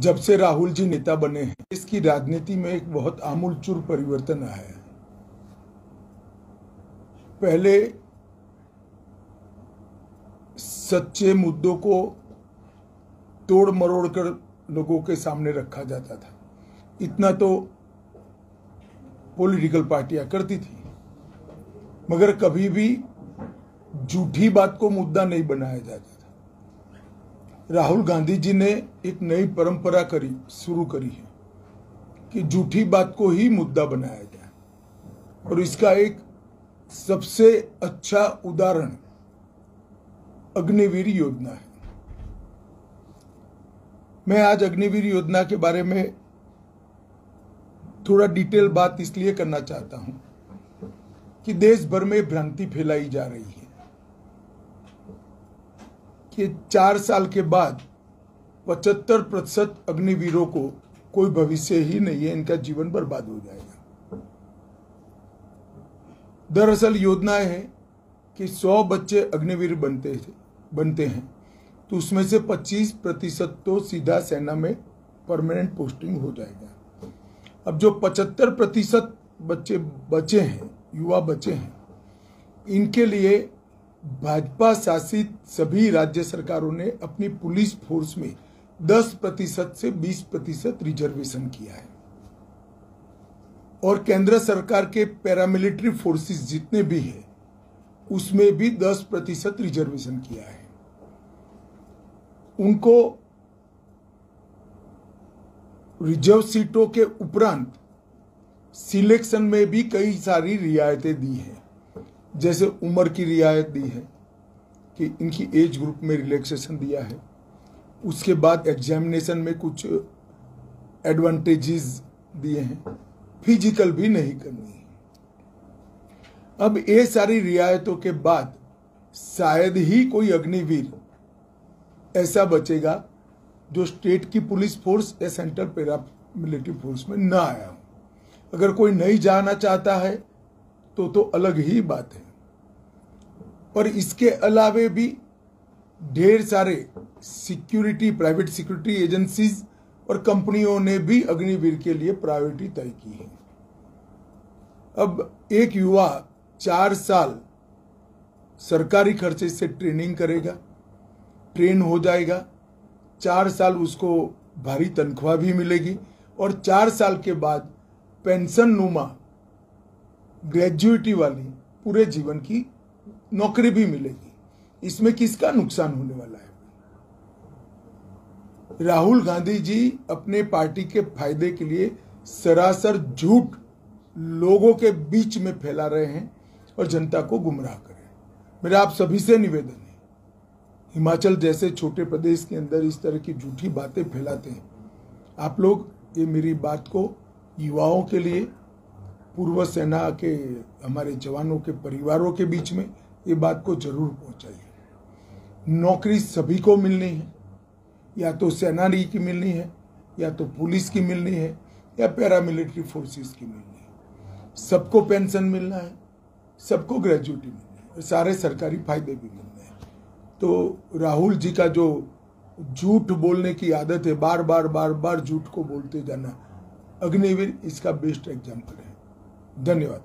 जब से राहुल जी नेता बने हैं, इसकी राजनीति में एक बहुत आमूलचूर परिवर्तन आया है। पहले सच्चे मुद्दों को तोड़ मरोड़ कर लोगों के सामने रखा जाता था। इतना तो पॉलिटिकल पार्टियाँ करती थी, मगर कभी भी झूठी बात को मुद्दा नहीं बनाया जाता। राहुल गांधी जी ने एक नई परंपरा करी, शुरू करी है कि झूठी बात को ही मुद्दा बनाया जाए। और इसका एक सबसे अच्छा उदाहरण अग्निवीर योजना है। मैं आज अग्निवीर योजना के बारे में थोड़ा डिटेल बात इसलिए करना चाहता हूँ कि देश भर में भ्रांति फैलाई जा रही है। कि चार साल के बाद पचहत्तर प्रतिशत अग्निवीरों को कोई भविष्य ही नहीं है, इनका जीवन बर्बाद हो जाएगा। दरअसल योजना है कि 100 बच्चे अग्निवीर बनते बनते हैं। तो उसमें से 25 प्रतिशत तो सीधा सेना में परमानेंट पोस्टिंग हो जाएगा। अब जो 75 प्रतिशत बच्चे, बचे हैं, युवा बचे हैं, इनके लिए भाजपा शासित सभी राज्य सरकारों ने अपनी पुलिस फोर्स में 10 प्रतिशत से 20 प्रतिशत रिजर्वेशन किया है। और केंद्र सरकार के पैरामिलिट्री फोर्सेस जितने भी हैं, उसमें भी 10 प्रतिशत रिजर्वेशन किया है। उनको रिज़र्व सीटों के उपरांत सिलेक्शन में भी कई सारी रियायतें दी हैं। जैसे उम्र की रियायत दी है कि इनकी एज ग्रुप में रिलैक्सेशन दिया है, उसके बाद एग्जामिनेशन में कुछ एडवांटेजेस दिए हैं। फ़िज़िकल भी नहीं करनी है। अब ये सारी रियायतों के बाद शायद ही कोई अग्निवीर ऐसा बचेगा जो स्टेट की पुलिस फोर्स या सेंट्रल पैरा मिलिट्री फोर्स में ना आया हो। अगर कोई नहीं जाना चाहता है तो तो अलग ही बात है। और इसके अलावे भी ढेर सारे सिक्योरिटी, प्राइवेट सिक्योरिटी एजेंसीज और कंपनियों ने भी अग्निवीर के लिए प्रायोरिटी तय की है। अब एक युवा चार साल सरकारी खर्चे से ट्रेनिंग करेगा, ट्रेन हो जाएगा, चार साल उसको भारी तनख्वाह भी मिलेगी और चार साल के बाद पेंशन नुमा ग्रेजुएटी वाली पूरे जीवन की नौकरी भी मिलेगी। इसमें किसका नुकसान होने वाला है? राहुल गांधी जी अपने पार्टी के फ़ायदे के लिए सरासर झूठ लोगों के बीच में फैला रहे हैं और जनता को गुमराह कर रहे हैं। मेरा आप सभी से निवेदन है, हिमाचल जैसे छोटे प्रदेश के अंदर इस तरह की झूठी बातें फैलाते हैं। आप लोग ये मेरी बात को युवाओं के लिए पूर्व सेना के, हमारे जवानों के परिवारों के बीच में ये बात को ज़रूर पहुंचाइए। नौकरी सभी को मिलनी है। या तो सेनानी की मिलनी है, या तो पुलिस की मिलनी है, या पैरामिलिट्री फोर्सेस की मिलनी है। सबको पेंशन मिलना है, सबको ग्रेजुएटी मिलनी है सारे सरकारी फ़ायदे भी मिलने हैं। तो राहुल जी का जो झूठ बोलने की आदत है, बार बार बार बार झूठ को बोलते जाना, अग्निवीर इसका बेस्ट एग्ज़ाम्पल है। धन्यवाद।